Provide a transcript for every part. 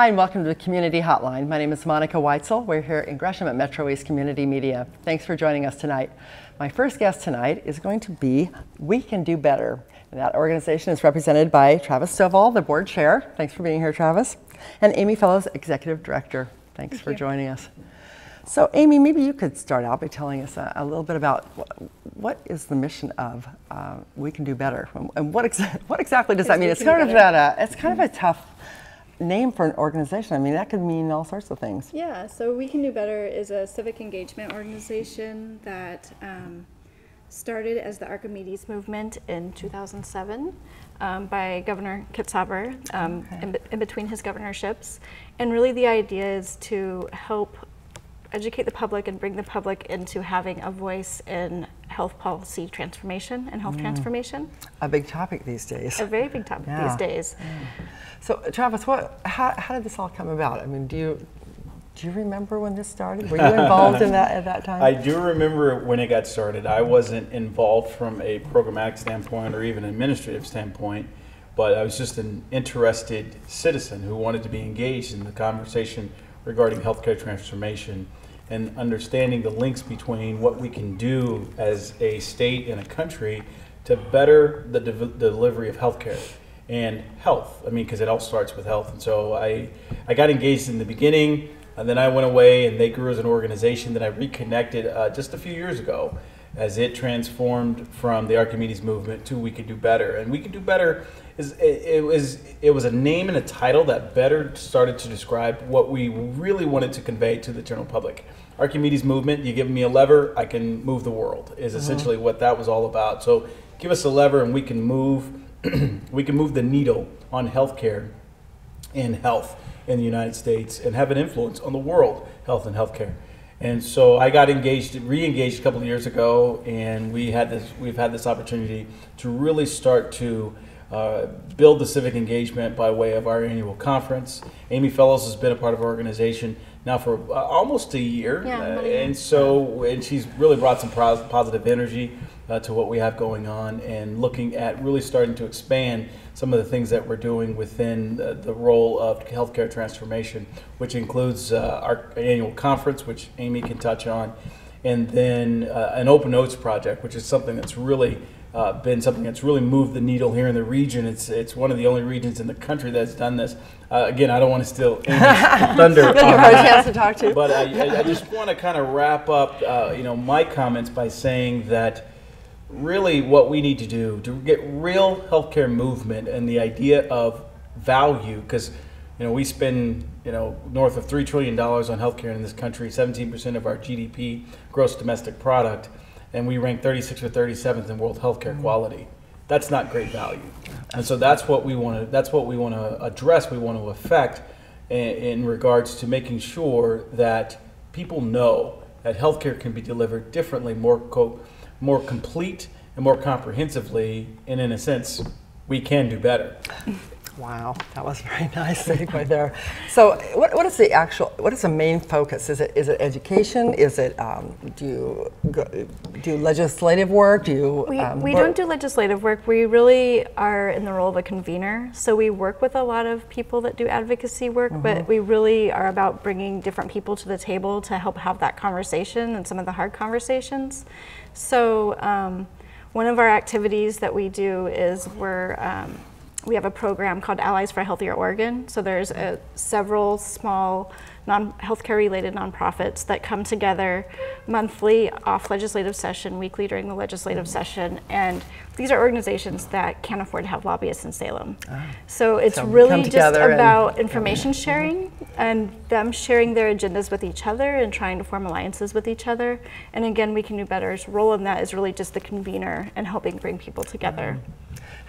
Hi, and welcome to the Community Hotline. My name is Monica Weitzel. We're here in Gresham at MetroEast Community Media. Thanks for joining us tonight. My first guest tonight is going to be We Can Do Better. And that organization is represented by Travis Stovall, the board chair. Thanks for being here, Travis. And Amy Fellows, executive director. Thanks Thank for you. joining us. So, Amy, maybe you could start out by telling us a, a little bit about what, is the mission of uh, We Can Do Better, and- and what, exa- what exactly does that mean? It's kind of that. Uh, it's kind of a tough name for an organization. I mean, that could mean all sorts of things. Yeah, so We Can Do Better is a civic engagement organization that um, started as the Archimedes movement in 2007 um, by Governor Kitzhaber um, in, in between his governorships. And really, the idea is to help educate the public and bring the public into having a voice in health policy transformation and health mm. transformation. A big topic these days. A very big topic Yeah. these days. Mm. So, Travis, what? How, how did this all come about? I mean, do you do you remember when this started? Were you involved in that at that time? I do remember when it got started. I wasn't involved from a programmatic standpoint or even an administrative standpoint, but I was just an interested citizen who wanted to be engaged in the conversation regarding healthcare transformation and understanding the links between what we can do as a state and a country to better the de- delivery of healthcare and health. I mean, because it all starts with health. And so I, I got engaged in the beginning, and then I went away, and they grew as an organization that I reconnected uh, just a few years ago as it transformed from the Archimedes movement to We Can Do Better. And We Can Do Better is it was it was a name and a title that better started to describe what we really wanted to convey to the general public. Archimedes movement, you give me a lever, I can move the world, is essentially what that was all about. So give us a lever and we can move we can move the needle on healthcare and health in the United States and have an influence on the world, health and healthcare. And so I got engaged, re-engaged a couple of years ago, and we had this. We've had this opportunity to really start to uh, build the civic engagement by way of our annual conference. Amy Fellows has been a part of our organization now for uh, almost a year, Yeah, uh, about a year. and so and she's really brought some pros- positive energy uh, to what we have going on, and looking at really starting to expand some of the things that we're doing within the, the role of healthcare transformation, which includes uh, our annual conference, which Amy can touch on, and then uh, an open notes project, which is something that's really uh, been something that's really moved the needle here in the region. It's it's one of the only regions in the country that's done this. Uh, again, I don't want to steal thunder. You have a chance to talk to. But I, I, I just want to kind of wrap up, uh, you know, my comments by saying that really what we need to do to get real healthcare movement and the idea of value, because you know we spend you know north of three trillion dollars on healthcare in this country, 17 percent of our GDP, gross domestic product, and we rank 36th or 37th in world healthcare mm-hmm. quality. That's not great value, and so that's what we want to. That's what we want to address. We want to affect in, in regards to making sure that people know that healthcare can be delivered differently, more co- more complete and more comprehensively, and in a sense, we can do better. Wow, that was very nice segue there. So, what, what is the actual, what is the main focus? Is it is it education? Is it um, do you go, do legislative work? Do you? We, um, we don't do legislative work. We really are in the role of a convener. So we work with a lot of people that do advocacy work, but we really are about bringing different people to the table to help have that conversation and some of the hard conversations. So um, one of our activities that we do is we're um, we have a program called Allies for a Healthier Oregon. So there's a, several small non healthcare related nonprofits that come together monthly off legislative session, weekly during the legislative session, and these are organizations that can't afford to have lobbyists in Salem. So it's So really just about information sharing and them sharing their agendas with each other and trying to form alliances with each other. And again, We Can Do Better's role in that is really just the convener and helping bring people together.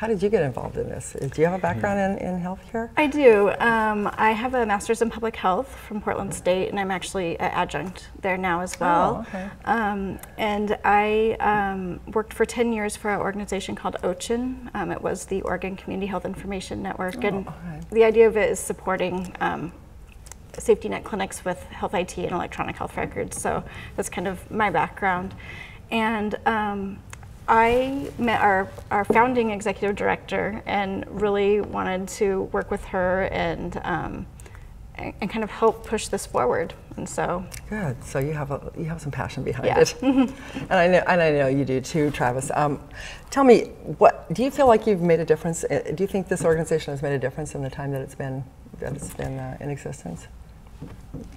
How did you get involved in this? Do you have a background in, in healthcare? I do. Um, I have a master's in public health from Portland State, and I'm actually an adjunct there now as well. Oh, okay. um, and I um, worked for 10 years for an organization called OCHIN. Um, it was the Oregon Community Health Information Network. and Oh, okay. the idea of it is supporting um, safety net clinics with health IT and electronic health records. So that's kind of my background. And um, I met our, our founding executive director and really wanted to work with her and, um, and, and kind of help push this forward. And so, Good. So you have a, you have some passion behind Yeah. it, and I know and I know you do too, Travis. Um, tell me, what do you feel like you've made a difference? uh, Do you think this organization has made a difference in the time that it's been that it's been uh, in existence?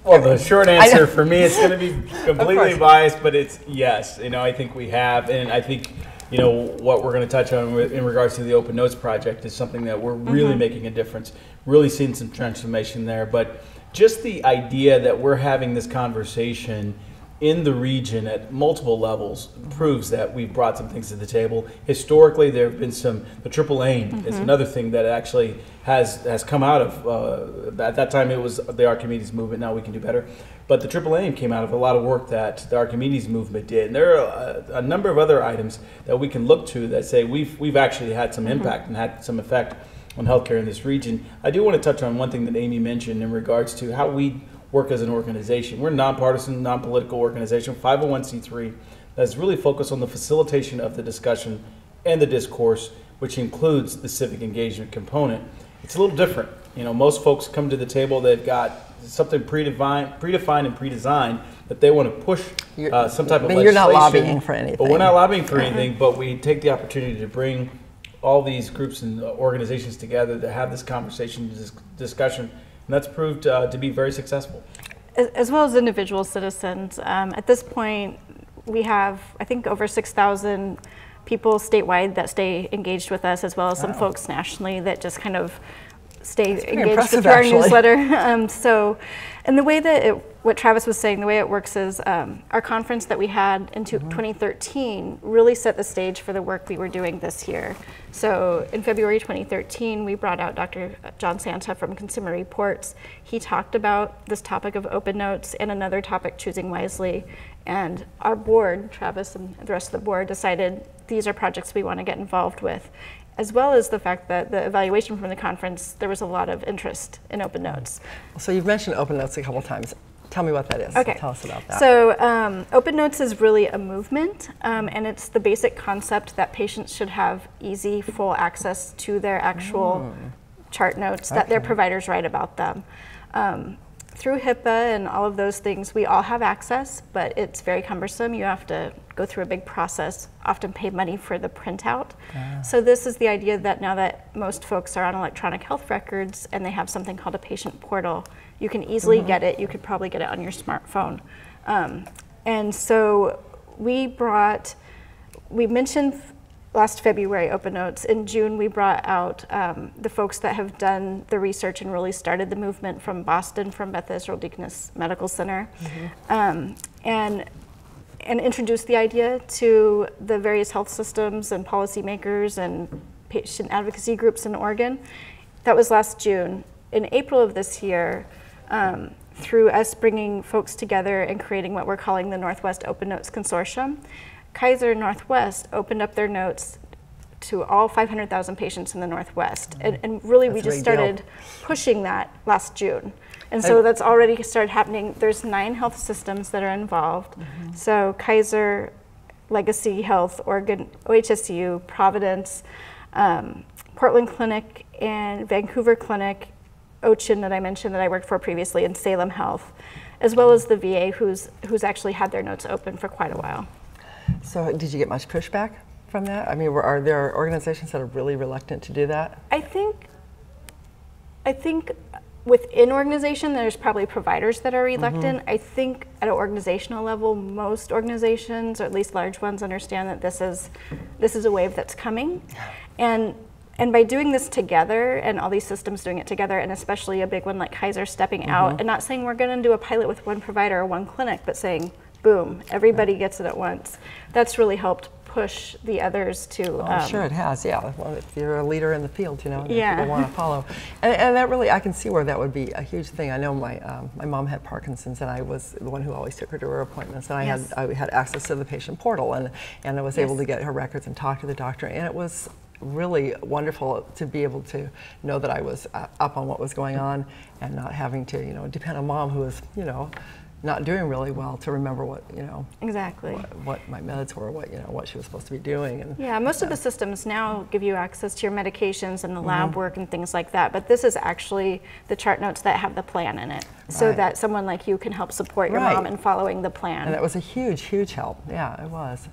Well, the short answer for me, it's going to be completely biased, but it's yes. You know, I think we have, and I think, you know, what we're going to touch on in regards to the Open Notes project is something that we're really mm-hmm. making a difference, really seeing some transformation there. But just the idea that we're having this conversation in the region at multiple levels proves that we've brought some things to the table. Historically, there have been some. The triple aim is mm-hmm. another thing that actually has has come out of. Uh, at that time, it was the Archimedes movement. Now we can do better. But the triple aim came out of a lot of work that the Archimedes movement did. And there are a, a number of other items that we can look to that say we've we've actually had some mm-hmm. impact and had some effect on healthcare in this region. I do want to touch on one thing that Amy mentioned in regards to how we work as an organization. We're a nonpartisan, non-political organization, 501c3, that's really focused on the facilitation of the discussion and the discourse, which includes the civic engagement component. It's a little different. You know, most folks come to the table, they've got something predefined, predefined and pre-designed that they want to push uh, some type of mean, you're not lobbying for anything. But we're not lobbying for anything, but we take the opportunity to bring all these groups and organizations together to have this conversation, this discussion, and that's proved uh, to be very successful. as, well as individual citizens. Um, at this point, we have, I think, over 6,000 people statewide that stay engaged with us, as well as some Wow. folks nationally that just kind of stay engaged with our actually. newsletter. Um, so, and the way that it, what Travis was saying, the way it works is um, our conference that we had in two- 2013 really set the stage for the work we were doing this year. So in February 2013, we brought out Dr. John Santa from Consumer Reports. He talked about this topic of open notes and another topic, choosing wisely. And our board, Travis and the rest of the board, decided these are projects we want to get involved with as well as the fact that the evaluation from the conference, there was a lot of interest in open notes. So you've mentioned Open Notes a couple times. Tell me what that is. Okay. Tell us about that. So, um, Open Notes is really a movement, um, and it's the basic concept that patients should have easy, full access to their actual chart notes that their providers write about them. Um, through HIPAA and all of those things, we all have access, but it's very cumbersome. You have to go through a big process, often pay money for the printout. So this is the idea that now that most folks are on electronic health records and they have something called a patient portal, you can easily get it. You could probably get it on your smartphone. Um, and so we brought, we mentioned last February Open Notes. In June, we brought out um, the folks that have done the research and really started the movement from Boston, from Beth Israel Deaconess Medical Center, um, and and introduced the idea to the various health systems and policymakers and patient advocacy groups in Oregon. That was last June. In April of this year, um, through us bringing folks together and creating what we're calling the Northwest Open Notes Consortium, Kaiser Northwest opened up their notes to all 500,000 patients in the Northwest. And, and really, we That's a just big deal. started pushing that last June. And so I- that's already started happening. There's nine health systems that are involved. Mm-hmm. So Kaiser, Legacy Health, Oregon, OHSU, Providence, um, Portland Clinic, and Vancouver Clinic, OCHIN that I mentioned that I worked for previously, and Salem Health, as well as the VA, who's who's actually had their notes open for quite a while. So, did you get much pushback from that? I mean, are there organizations that are really reluctant to do that? I think, I think within organization, there's probably providers that are reluctant. Mm-hmm. I think at an organizational level, most organizations, or at least large ones, understand that this is this is a wave that's coming, and and by doing this together and all these systems doing it together, and especially a big one like Kaiser stepping out mm-hmm. and not saying we're going to do a pilot with one provider or one clinic, but saying, boom, everybody gets it at once. That's really helped push the others to. I'm um, sure it has, yeah. Well, if you're a leader in the field, you know, Yeah. people want to follow. And, and that really, I can see where that would be a huge thing. I know my um, my mom had Parkinson's, and I was the one who always took her to her appointments, and I Yes. had I had access to the patient portal, and and I was able to get her records and talk to the doctor, and it was really wonderful to be able to know that I was uh, up on what was going on and not having to, you know, depend on mom who was, you know, not doing really well to remember what, you know, Exactly. what, what my meds were, what, you know, what she was supposed to be doing. And Yeah, most of the systems now give you access to your medications and the lab Mm-hmm. work and things like that. But this is actually the chart notes that have the plan in it, so Right. that someone like you can help support your Right. mom in following the plan. And that was a huge, huge help. Yeah, it was.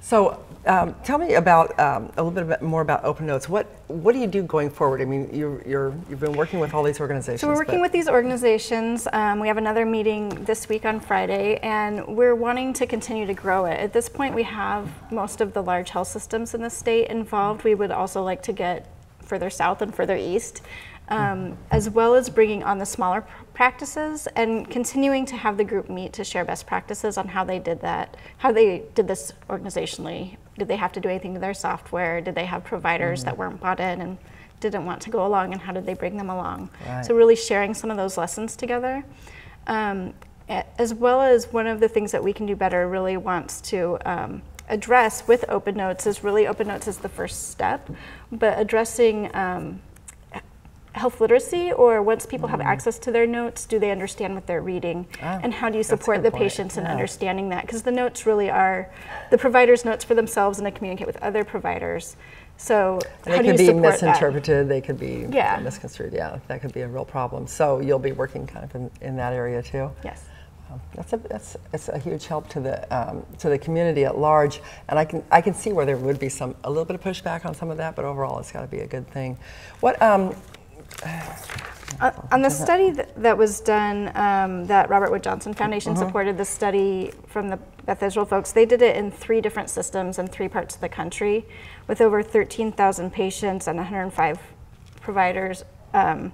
So, um, tell me about um, a little bit more about Open Notes. What what do you do going forward? I mean, you're, you're you've been working with all these organizations. So we're working with these organizations. Um, we have another meeting this week on Friday, and we're wanting to continue to grow it. At this point, we have most of the large health systems in the state involved. We would also like to get further south and further east, um, as well as bringing on the smaller pr- practices and continuing to have the group meet to share best practices on how they did that, how they did this organizationally. Did they have to do anything to their software? Did they have providers that weren't bought in and didn't want to go along, and how did they bring them along? Right. So really sharing some of those lessons together. Um, as well as one of the things that we can do better really wants to um, address with Open Notes is really Open Notes is the first step, but addressing um, health literacy or once people have access to their notes, do they understand what they're reading? Mm. Ah, and how do you support the point. patients in understanding that? Because the notes really are the provider's notes for themselves and they communicate with other providers. So how they do you could be support that? misinterpreted. They could be Yeah. misconstrued. Yeah, that could be a real problem. So you'll be working kind of in, in that area too. Yes. Um, That's a that's, that's a huge help to the um, to the community at large, and I can I can see where there would be some a little bit of pushback on some of that, but overall it's got to be a good thing. What um, Uh, on the study that, that was done, um, that Robert Wood Johnson Foundation supported, the study from the Beth Israel folks, they did it in three different systems in three parts of the country, with over 13,000 patients and 105 providers um,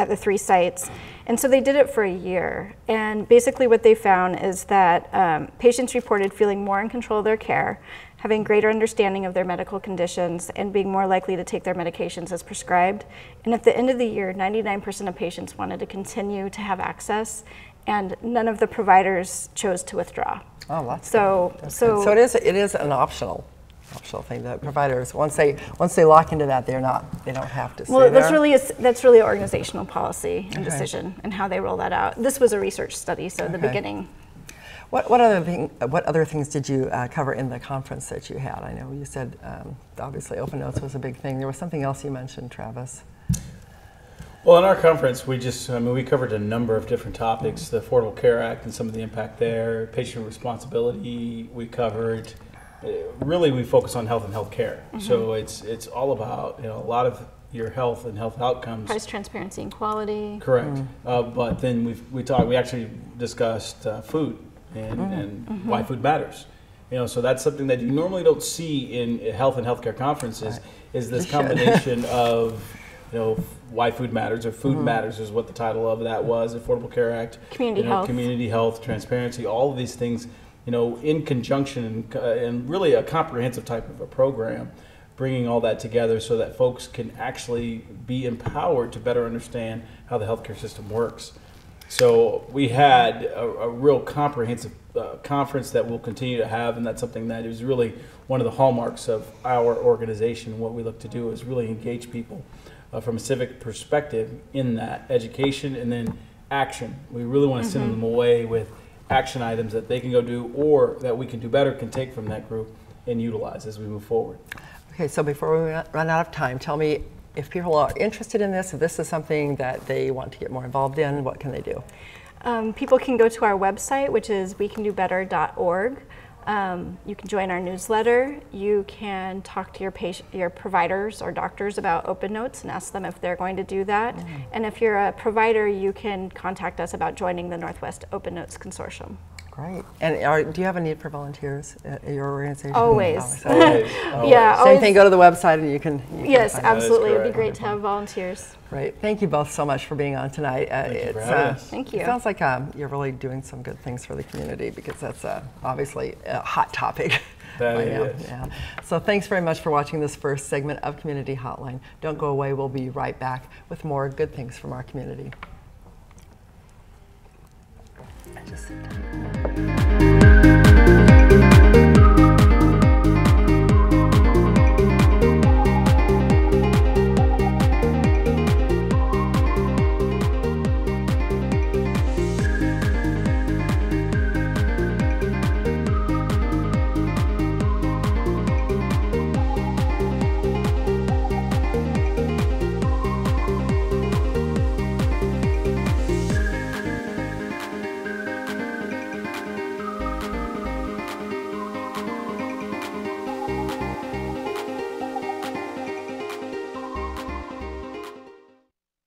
at the three sites. And so they did it for a year. And basically, what they found is that um, patients reported feeling more in control of their care, having greater understanding of their medical conditions, and being more likely to take their medications as prescribed. And at the end of the year, 99% of patients wanted to continue to have access, and none of the providers chose to withdraw. oh, that's So, good. That's so, good. so it is it is an optional optional thing that providers once they once they lock into that they're not they don't have to. Well, that's there. really a, s- that's really an organizational policy and Okay. decision and how they roll that out. This was a research study, so the beginning. What, what other thing? What other things did you uh, cover in the conference that you had? I know you said um, obviously Open Notes was a big thing. There was something else you mentioned, Travis. Well, in our conference, we just, I mean, we covered a number of different topics the Affordable Care Act and some of the impact there, patient responsibility, we covered. Uh, Really, we focus on health and health care. So it's, it's all about, you know, a lot of your health and health outcomes. Price transparency and quality. Correct. Uh, but then we we talked. We actually discussed uh, food and, and why food matters. You know, so that's something that you normally don't see in health and healthcare conferences. Is this combination of you know why food matters or food matters is what the title of that was. Affordable Care Act. Community you know, health. Community health, transparency, all of these things. You know, in conjunction and, uh, and really a comprehensive type of a program bringing all that together so that folks can actually be empowered to better understand how the healthcare system works. So we had a, a real comprehensive uh, conference that we'll continue to have, and that's something that is really one of the hallmarks of our organization. What we look to do is really engage people uh, from a civic perspective in that education and then action. We really want to send them away with action items that they can go do or that we can do better, can take from that group and utilize as we move forward. Okay, so before we run out of time, tell me if people are interested in this, if this is something that they want to get more involved in, what can they do? Um, people can go to our website, which is wecandobetter.org. Um, you can join our newsletter. You can talk to your patient, your providers or doctors about open notes and ask them if they're going to do that. And if you're a provider, you can contact us about joining the Northwest Open Notes Consortium. Great. And are, do you have a need for volunteers at your organization? Always. Always, Yeah, always. Same always- thing, go to the website and you can. you Yes, find That is absolutely. It'd be great to have volunteers. Right. Thank you both so much for being on tonight. Uh, Thank you for it's, uh, us. Thank It you. sounds like um, you're really doing some good things for the community because that's uh, obviously a hot topic. That right it now. Yeah. So thanks very much for watching this first segment of Community Hotline. Don't go away. We'll be right back with more good things from our community just sit down.